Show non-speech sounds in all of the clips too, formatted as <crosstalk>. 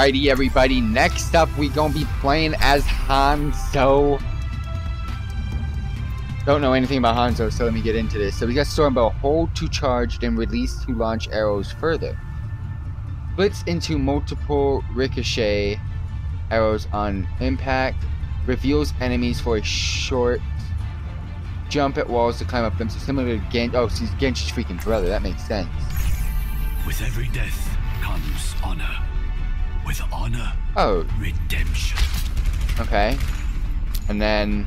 Alrighty, everybody. Next up, we gonna be playing as Hanzo. Don't know anything about Hanzo, so let me get into this. So we got Stormbow. Hold to charge, then release to launch arrows further. Splits into multiple ricochet arrows on impact. Reveals enemies for a short jump at walls to climb up them. So similar to Gen- Oh, she's Genji's freaking brother. That makes sense. With every death comes honor. With honor, Oh, redemption. okay. And then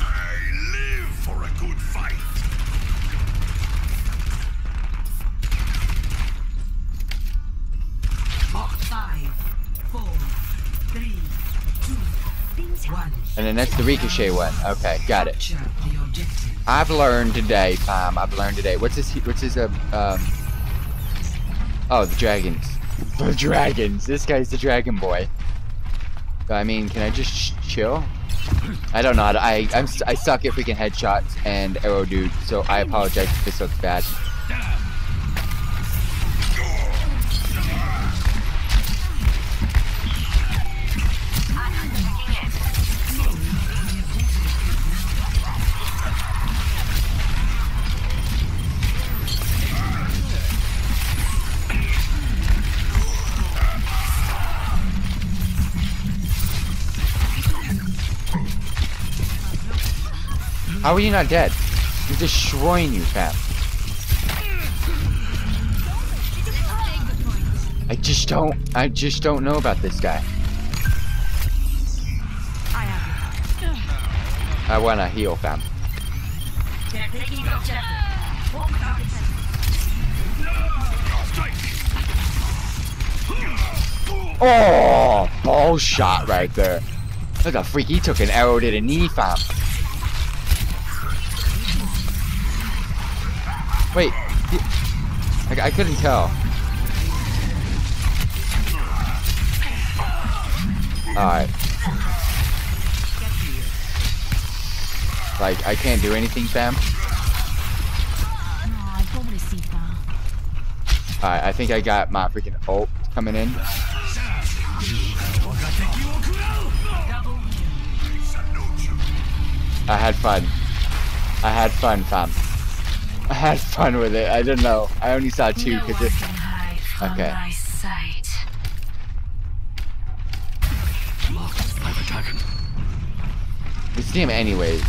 I live for a good fight. Five, four, three, two, one. and then that's the ricochet one. Okay, got it. I've learned today, fam. I've learned today. What's his? What's his? Uh, um. Oh, the dragons. The dragons. This guy's the dragon boy. I mean, can I just ch- chill? I don't know. I I'm I suck at freaking headshots and arrow dude. So I apologize if this looks bad. How are you not dead? He's destroying you, fam. I just don't. I just don't know about this guy. I wanna heal, fam. Oh, ball shot right there. Look how freak he took an arrow to the knee, fam. Wait, I, I couldn't tell. Alright. Like, I can't do anything, fam. Alright, I think I got my freaking ult coming in. I had fun. I had fun, fam. I had fun with it. I don't know. I only saw two because it. Okay. My sight. Marked by. It's him anyways.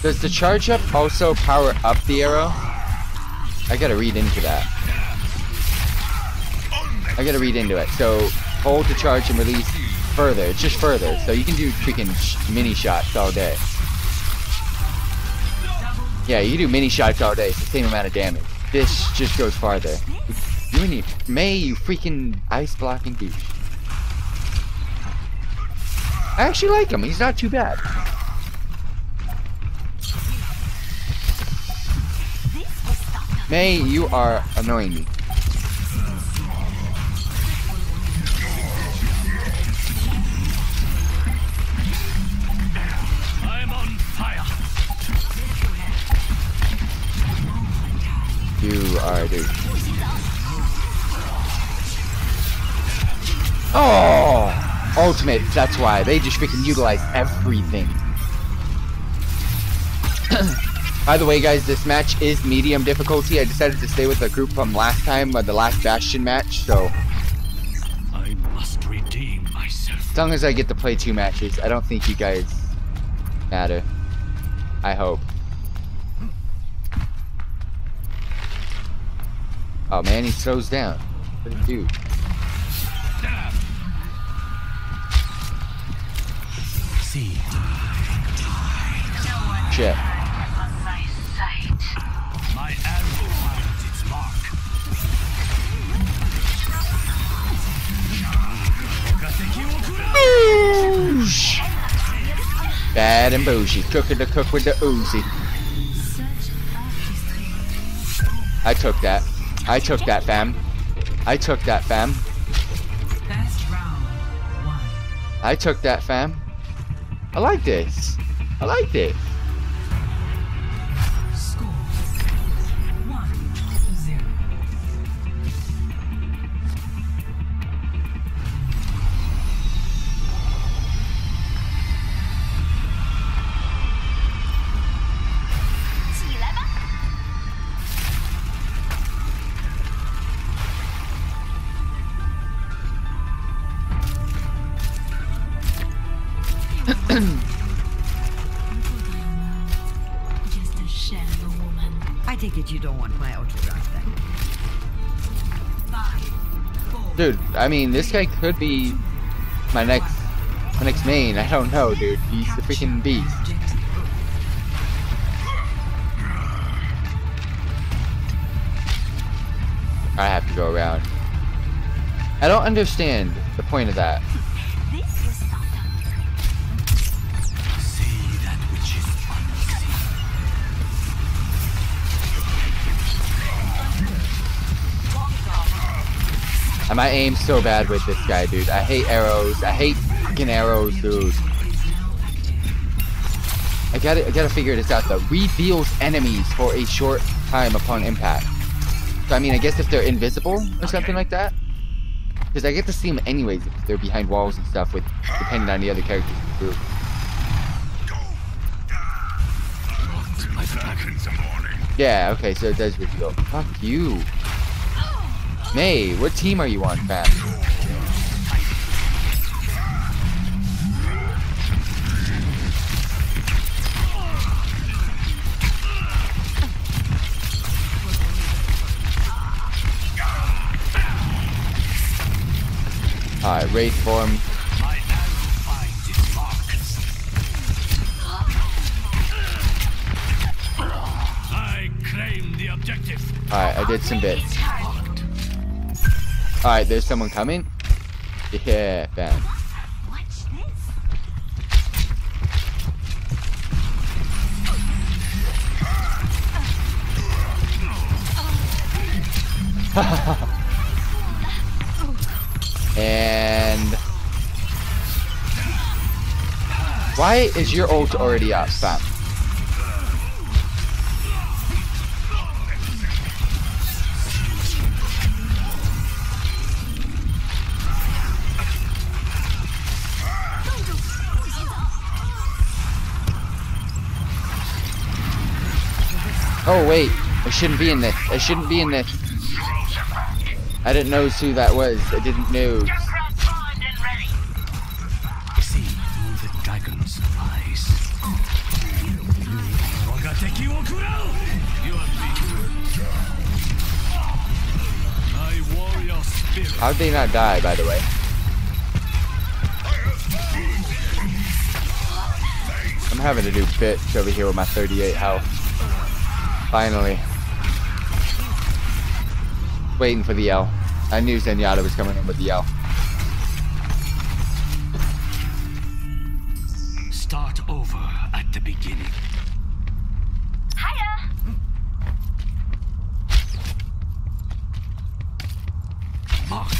Does the charge up also power up the arrow? I gotta read into that. I gotta read into it. So hold to charge and release further. It's just further. So you can do freaking mini shots all day. Yeah, you do mini shots all day. It's the same amount of damage. This just goes farther. You you, Mei, you freaking ice blocking douche. I actually like him. He's not too bad. Mei, you are annoying me. A dude. Oh! Ultimate, that's why. They just freaking utilize everything. <clears throat> By the way, guys, this match is medium difficulty. I decided to stay with the group from last time, uh, the last Bastion match, so I must redeem myself. as long as I get to play two matches, I don't think you guys matter. I hope. Oh man, he slows down. Do? See. Boosh! Bad and bougie. Cooking the cook with the Uzi. I took that. I took that, fam. I took that, fam. Best I took that, fam. I like this. I like this. Take it you don't want my autograph then. Five, four, Dude, I mean, this guy could be my next, my next main. I don't know, dude. He's the freaking beast. I have to go around. I don't understand the point of that. And my aim's so bad with this guy, dude. I hate arrows. I hate fucking arrows, dude. I gotta, I gotta figure this out though. Reveals enemies for a short time upon impact. So I mean, I guess if they're invisible or something like that. Because I get to see them anyways if they're behind walls and stuff, with depending on the other characters in the group. My dragons morning. Yeah, okay, so it does reveal. Fuck you. Mei, what team are you on, fam? Alright, Wraith form. Alright, I did some bits. Alright, there's someone coming. Yeah, bam. And why is your ult already up, fam? Oh wait, I shouldn't be in this. I shouldn't be in this. I didn't know who that was. I didn't know. How'd they not die, by the way? I'm having to do bits over here with my 38 health. Finally. Waiting for the L. I knew Zenyatta was coming in with the L. Start over at the beginning. Hiya. Marked.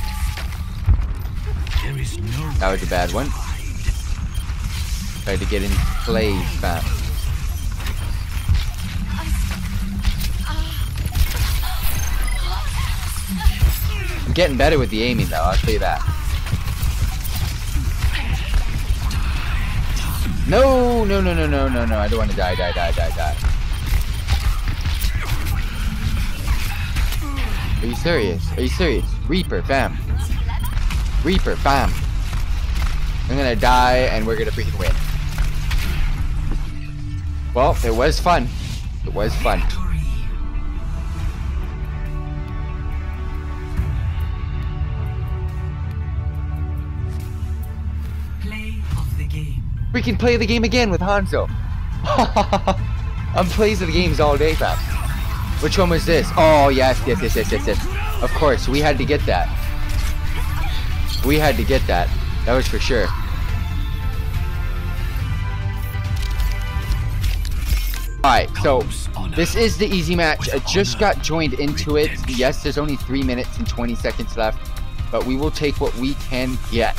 There is no That was a bad one. Tried to get in play fast. I'm getting better with the aiming though, I'll tell you that. No, no, no, no, no, no, no. I don't want to die, die, die, die, die. Are you serious? Are you serious? Reaper, fam. Reaper, bam. I'm gonna die and we're gonna freaking win. Well, it was fun. It was fun. We can play the game again with Hanzo. <laughs> I'm plays of the games all day, fam. Which one was this? Oh, yes, yes, yes, yes, yes, yes. Of course, we had to get that. We had to get that. That was for sure. Alright, so this is the easy match. I just got joined into it. Yes, there's only 3 minutes and 20 seconds left, but we will take what we can get.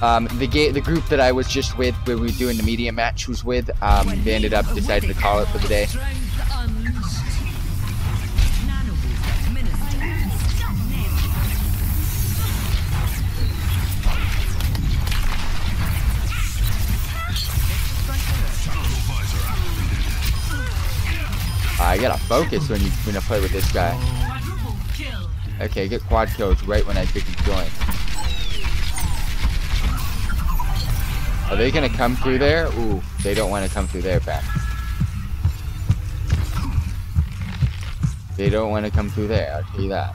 Um, the ga- the group that I was just with, where we were doing the media match, was with. Um, they ended up deciding to call it for the day. Strength unleashed. Nano boost administered. I gotta focus when you when I play with this guy. Okay, get quad kills right when I freaking join. Are they gonna come through there? Ooh, they don't want to come through there, fam. They don't want to come through there. I'll tell you that.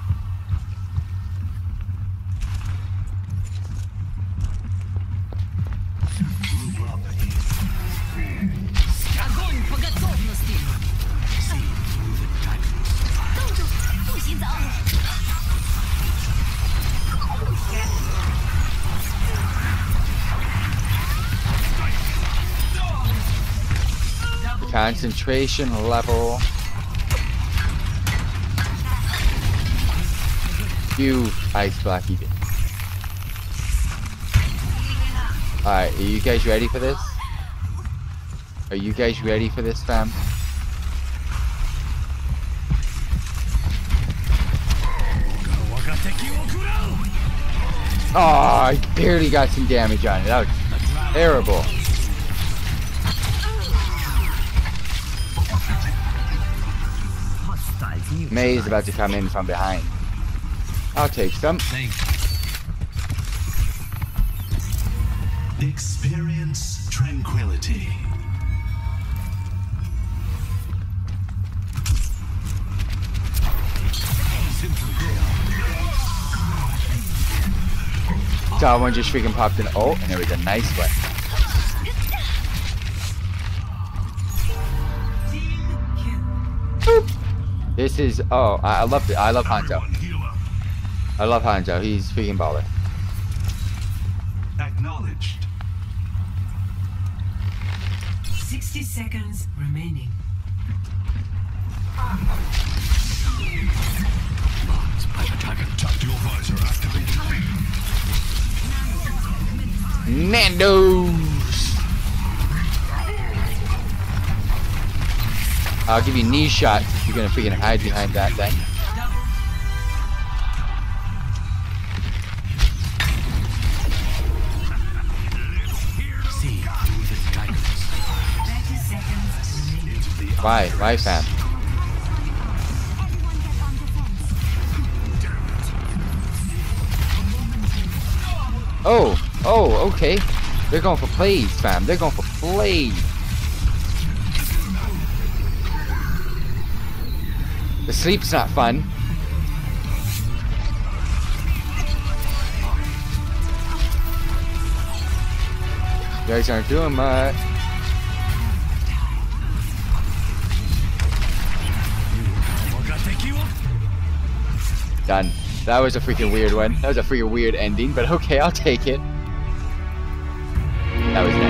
Concentration level. You ice blocky. Alright, are you guys ready for this? Are you guys ready for this, fam? Oh, I barely got some damage on it. That was terrible. Mei is about to come in from behind. I'll take some. Experience tranquility. Someone just freaking popped an ult, and it was a nice one. Kill. This is oh, I, I love it. I love Hanzo. Everyone heal up. I love Hanzo. He's freaking baller. Acknowledged. 60 seconds remaining. Tactical visor activated. Nando's. I'll give you knee shot if you're gonna freaking hide behind that thing. See through the darkness. 30 seconds remaining. Into the Why? Why, fam? Everyone get on defense. Oh, oh, okay. They're going for plays, fam. They're going for plays. The sleep's not fun. You guys aren't doing much. Done. That was a freaking weird one. That was a freaking weird ending, but okay, I'll take it. That was.